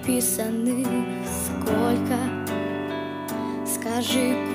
написаны сколько? Скажи,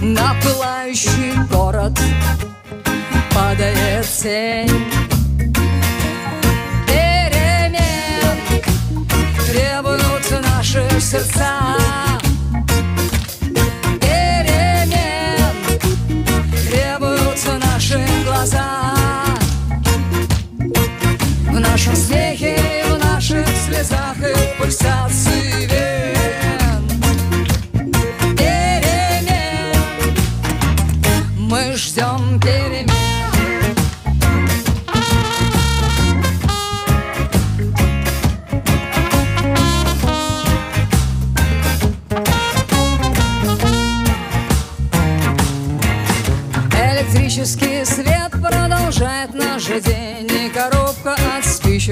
на пылающий город падает тень. Перемен требуют наши сердца. Перемен требуются наши глаза. В нашем смехе, в наших слезах и пульсации.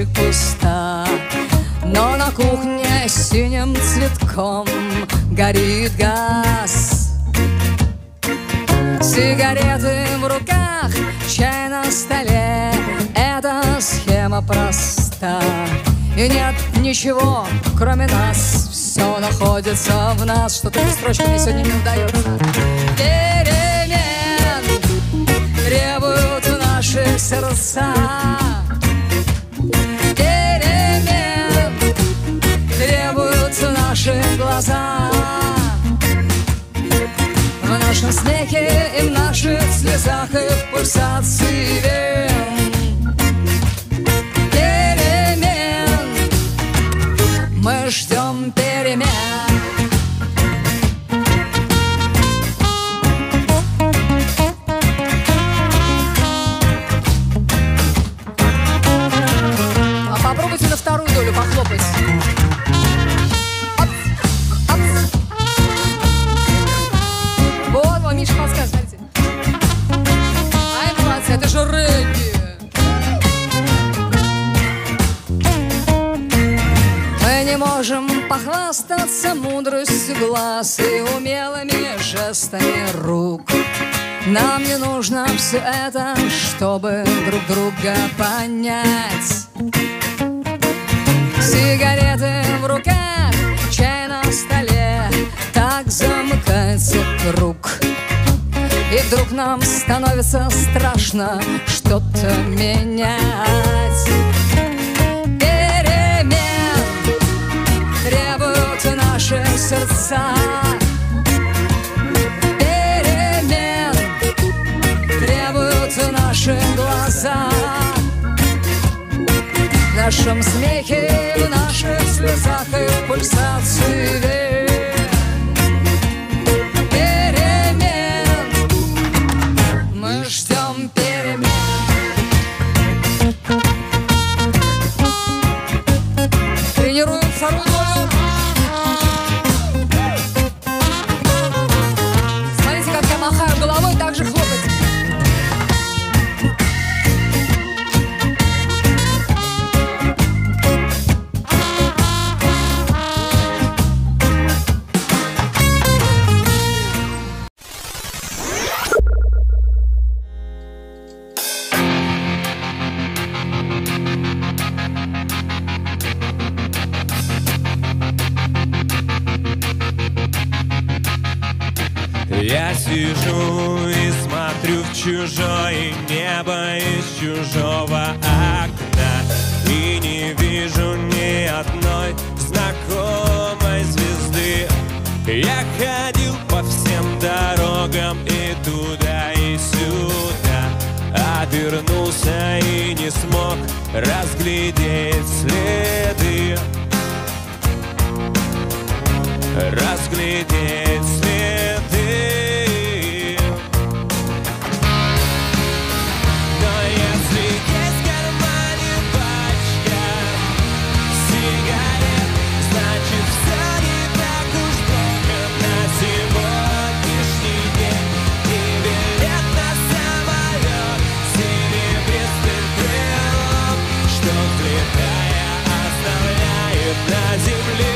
Ящик пуста Но на кухне синим цветком горит газ. Сигареты в руках, чай на столе Эта схема проста. И нет ничего, кроме нас Все находится в нас Что-то строчки мне сегодня не удается Перемен требуют наши сердца глаза. В нашем смехе и в наших слезах и в пульсации вен все это, чтобы друг друга понять. Сигареты в руках, чай на столе, так замыкается круг. И вдруг нам становится страшно что-то менять. Перемен требуют наши сердца. Нашем смехе, в наших слезах и в пульсации вен. На земле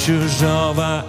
Krzyżowa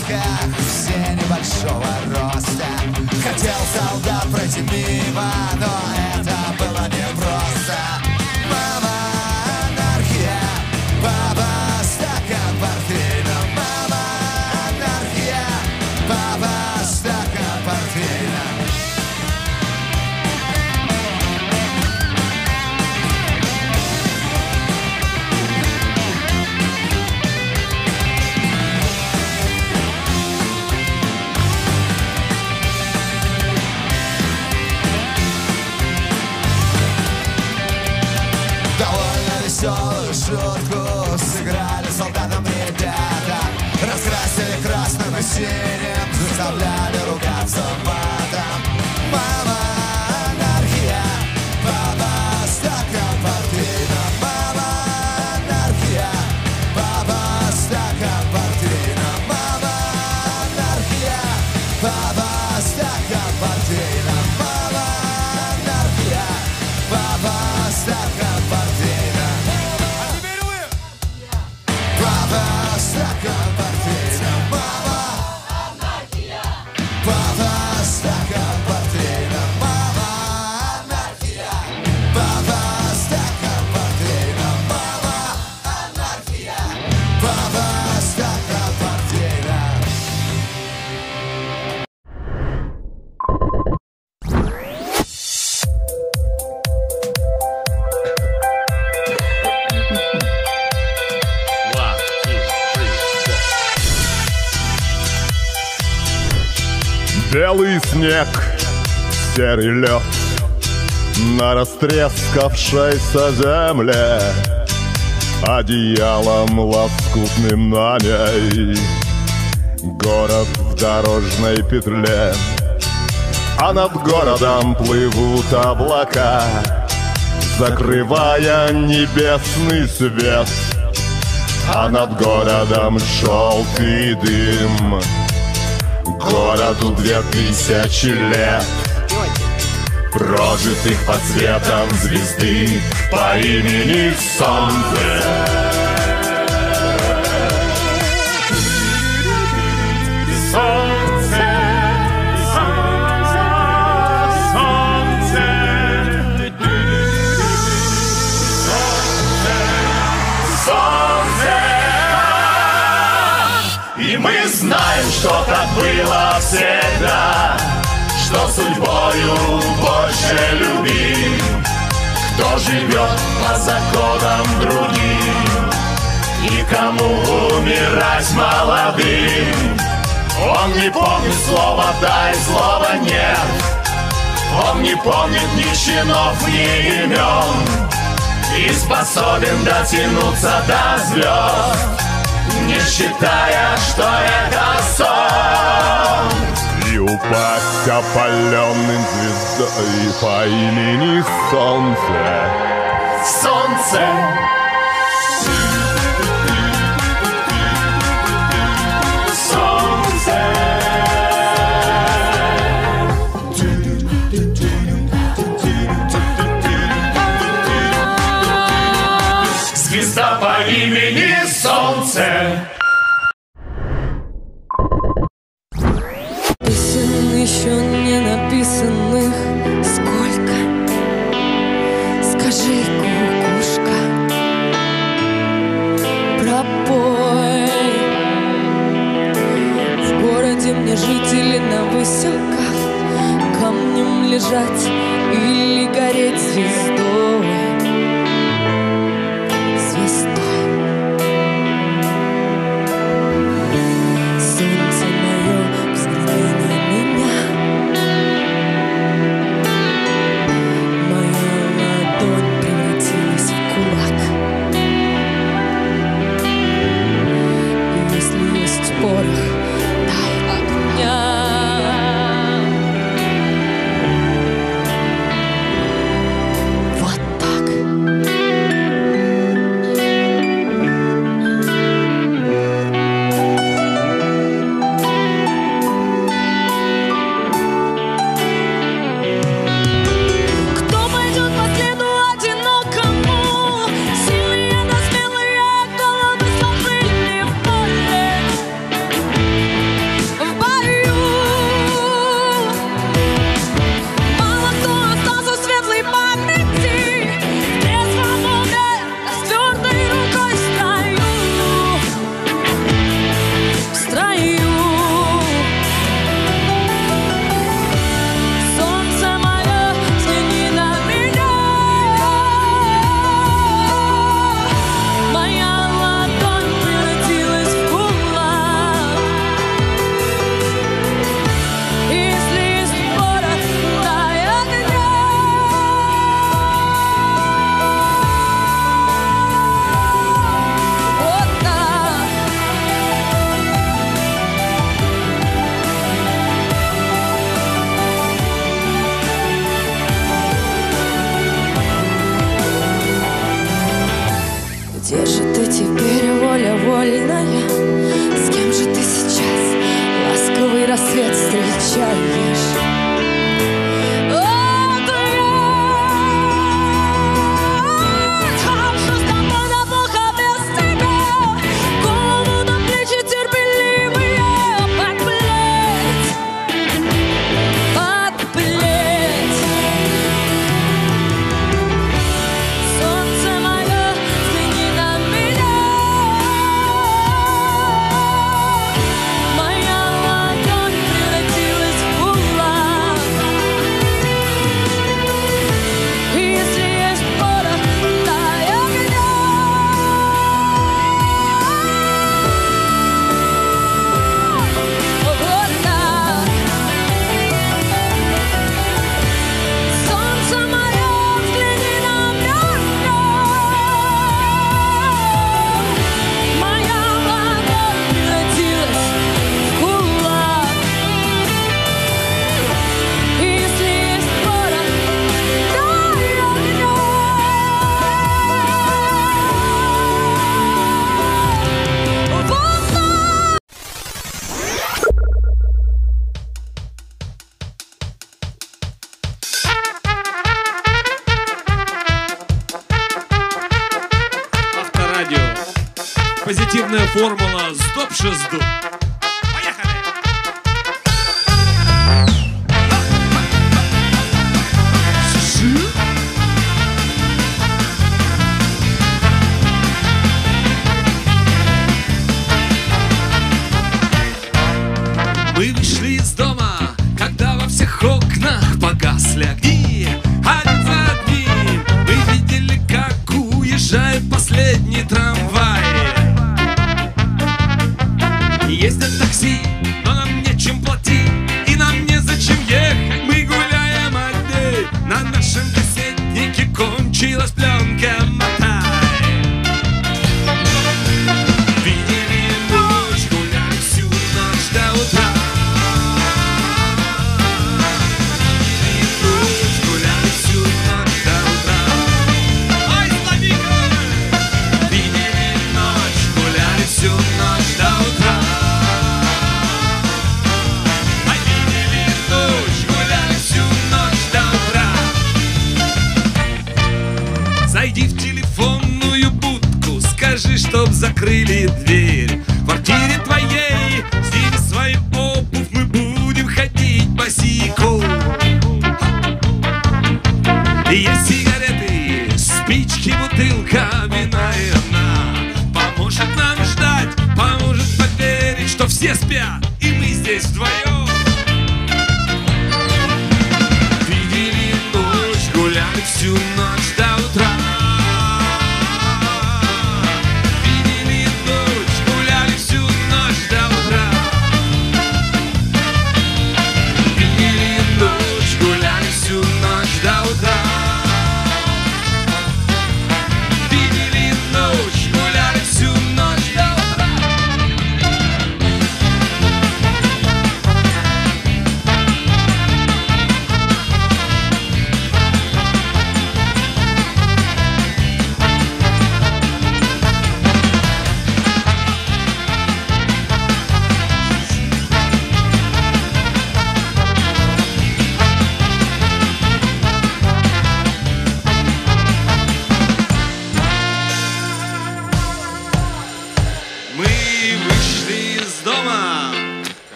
sky. Снег, серый лед На растрескавшейся земле. Одеялом лоскутным на ней Город в дорожной петле. А над городом плывут облака Закрывая небесный свет. А над городом желтый дым Городу две тысячи лет. Прожитых под светом звезды По имени Солнце что так было всегда Что судьбою больше любим Кто живет по законам другим? И кому умирать молодым? Он не помнит слова «да» и слова «нет» Он не помнит ни чинов, ни имен. И способен дотянуться до звезд не считая, что это сон. И упасть опаленным звездой по имени Солнце Солнце. Солнце не написанных. Сколько? Скажи, кукушка, пропой. В городе мне жить или на выселках Камнем лежать или гореть Звездой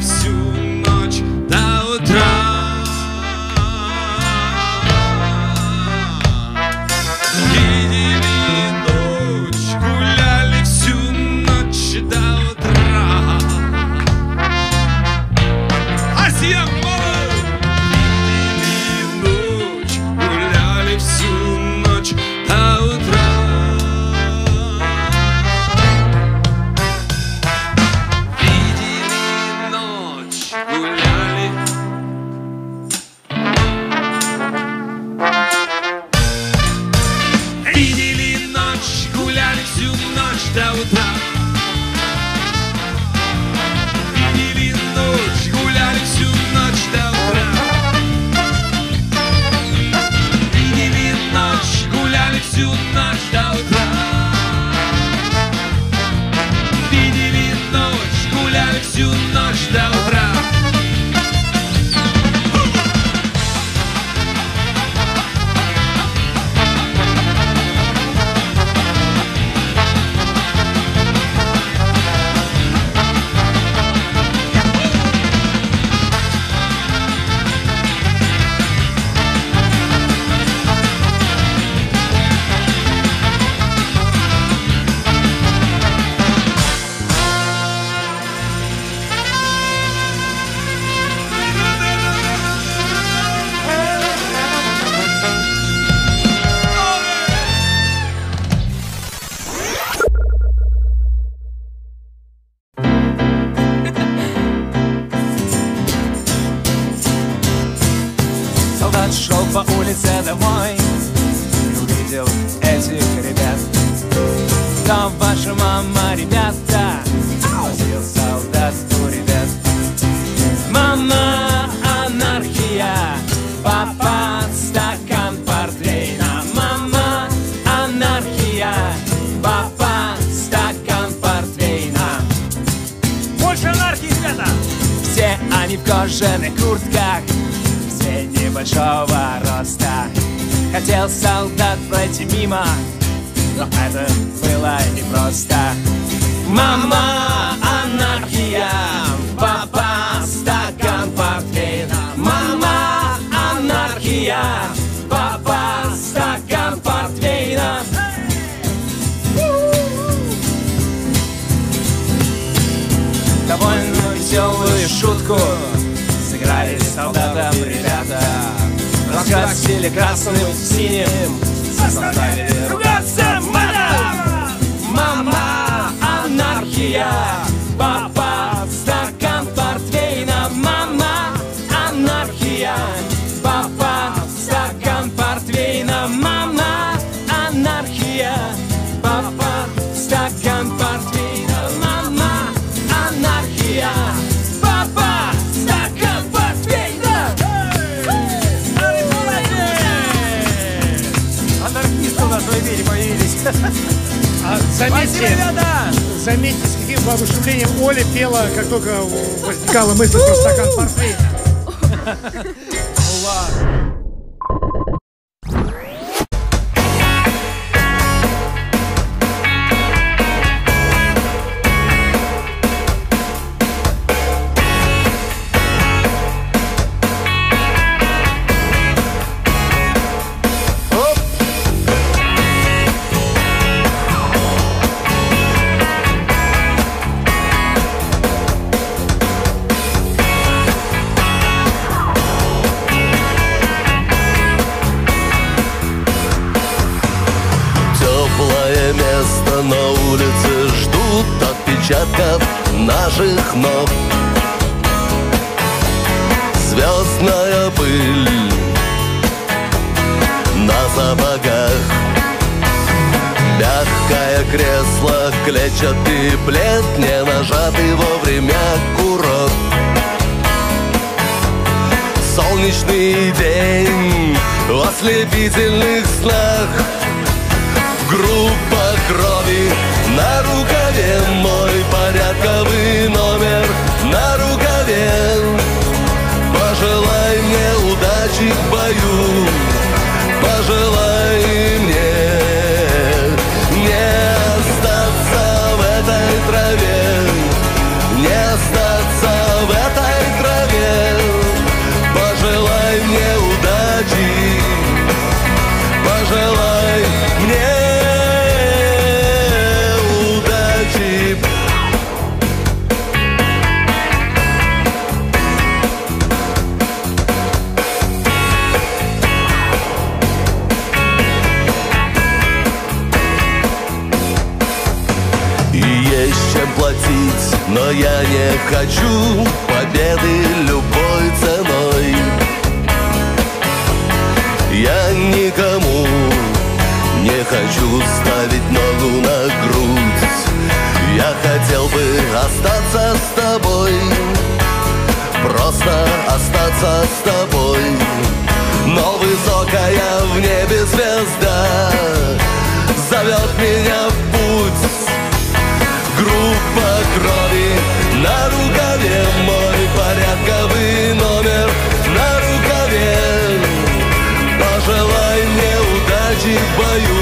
всю заметьте, Спасибо, заметьте, с каким воодушевлением Оля пела, как только возникала мысль про стакан портвейна. Ладно. ослепительных снах Группа крови на рукаве мой порядковый. хочу победы любой ценой. Я никому не хочу ставить ногу на грудь. Я хотел бы остаться с тобой Просто остаться с тобой. Но высокая в небе звезда Зовет меня в путь. Группа крови на рукаве мой порядковый номер. На рукаве. Пожелай мне удачи в бою.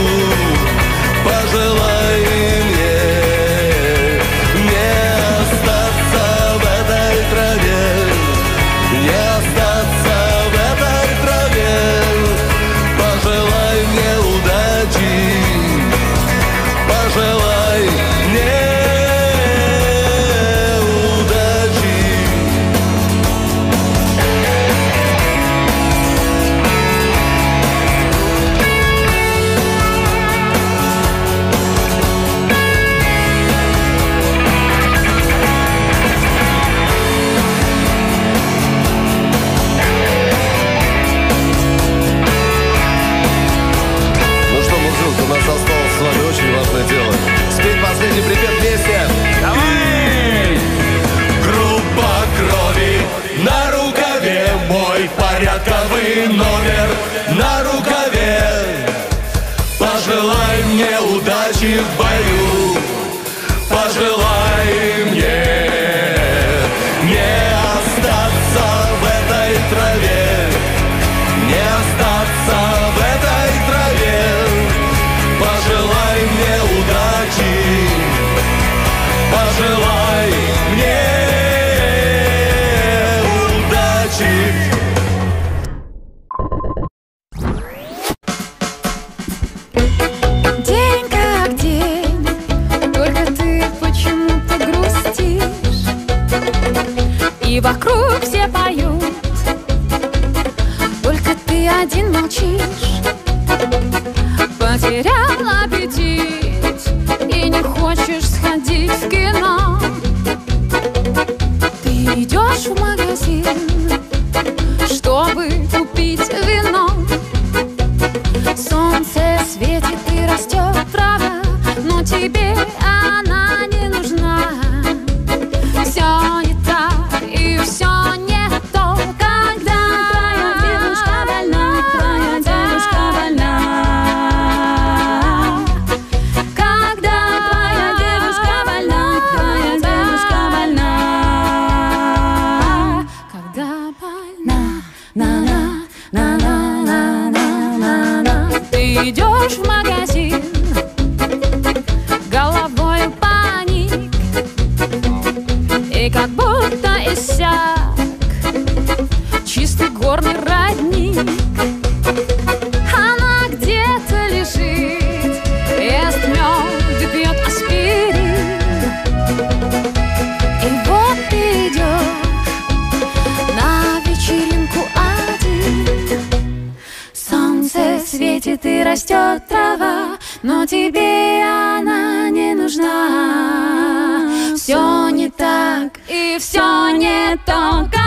так и все не то,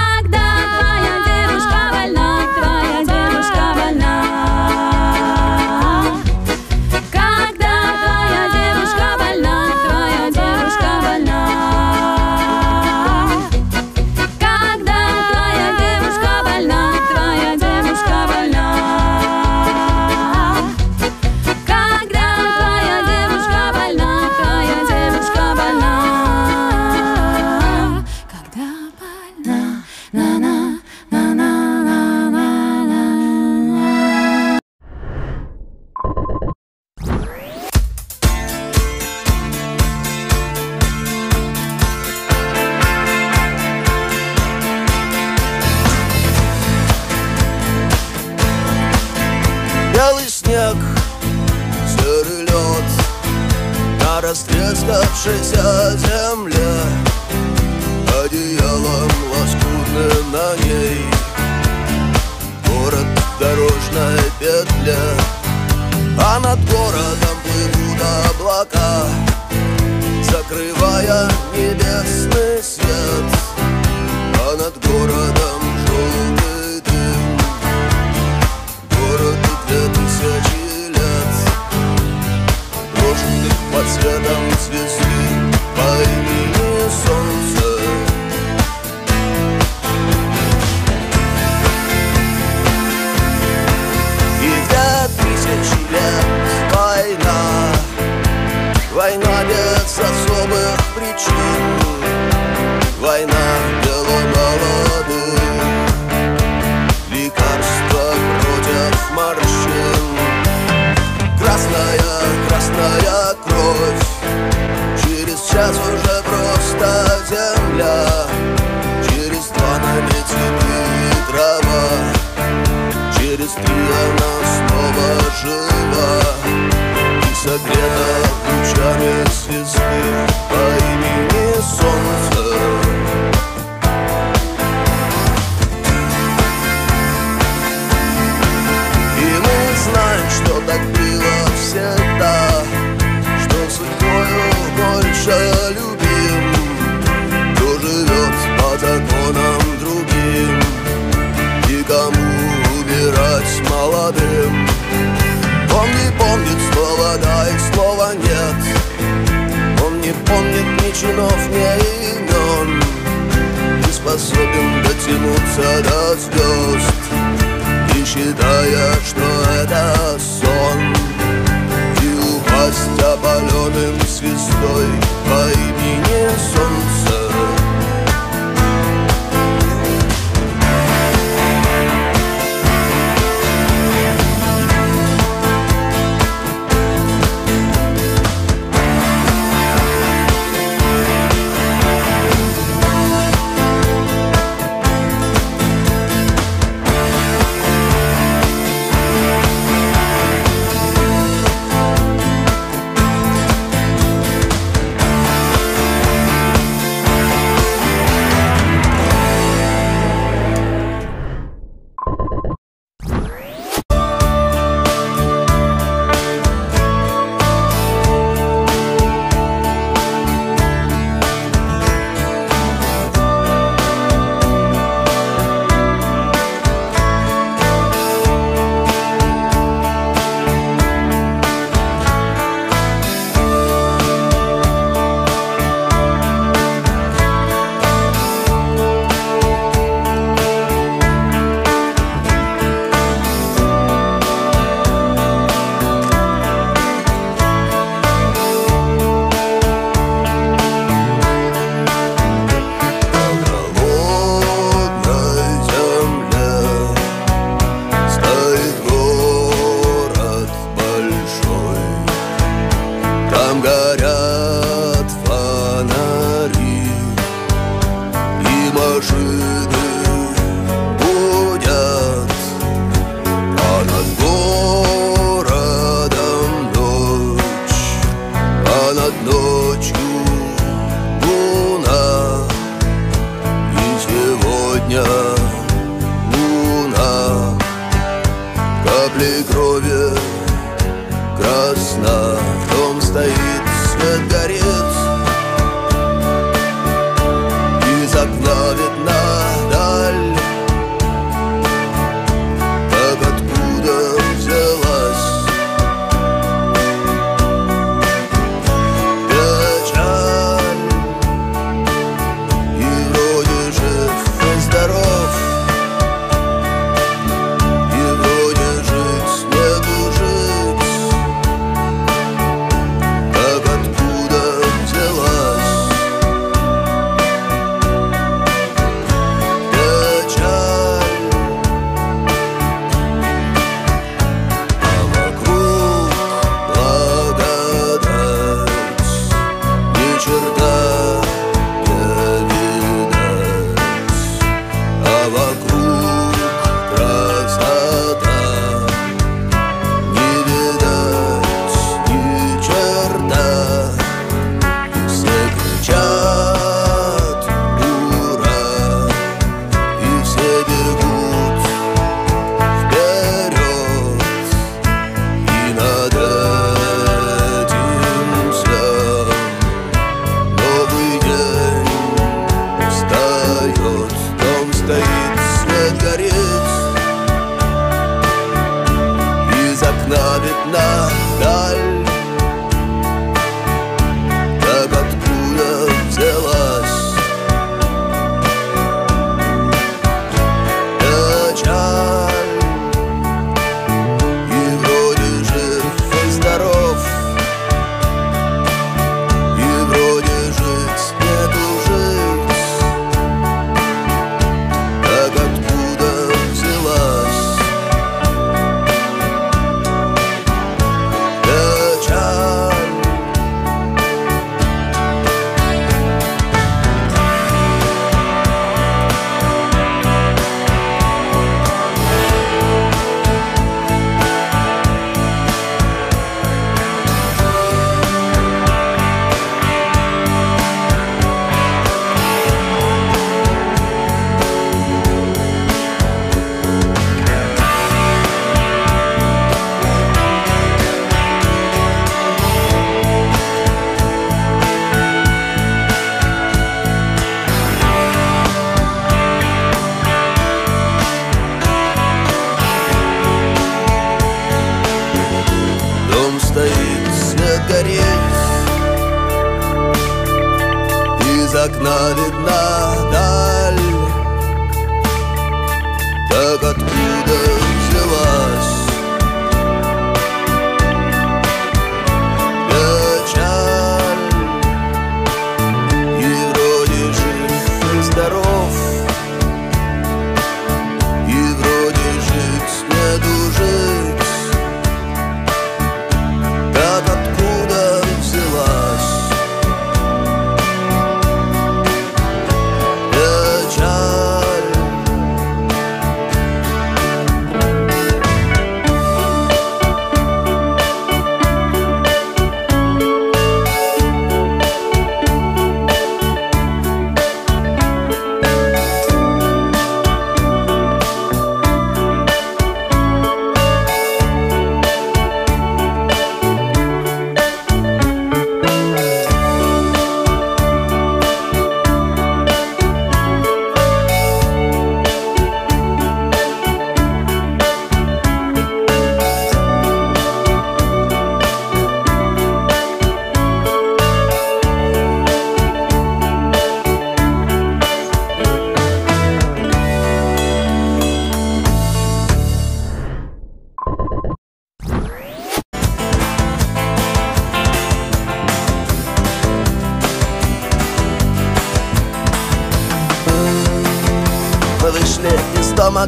окна видна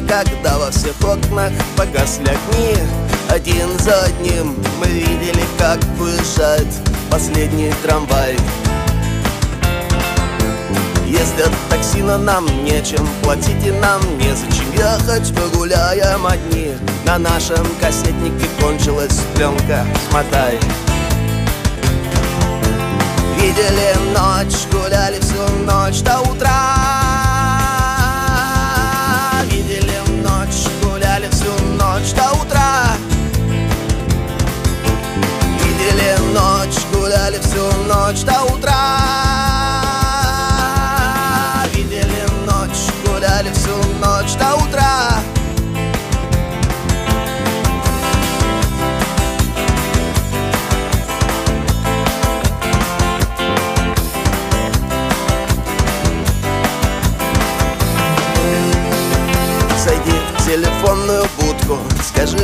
когда во всех окнах погасли огни Один за одним мы видели, как уезжает последний трамвай. Ездят такси, но нам нечем платить и нам незачем. Ехать Погуляем одни На нашем кассетнике кончилась пленка Смотай. Видели ночь, гуляли всю ночь до утра ночь до утра. Видели ночь, гуляли всю ночь до утра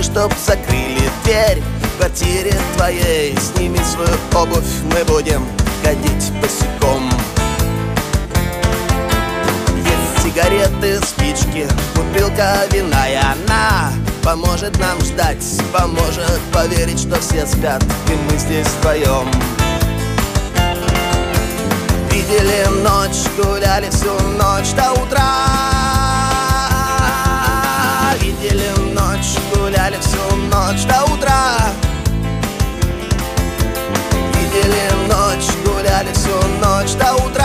чтоб закрыли дверь В квартире твоей. Сними свою обувь Мы будем ходить босиком. Есть сигареты, спички Бутылка вина И она поможет нам ждать Поможет поверить, что все спят И мы здесь вдвоем. Видели ночь, гуляли всю ночь до утра ночь до утра Видели ночь, гуляли всю ночь до утра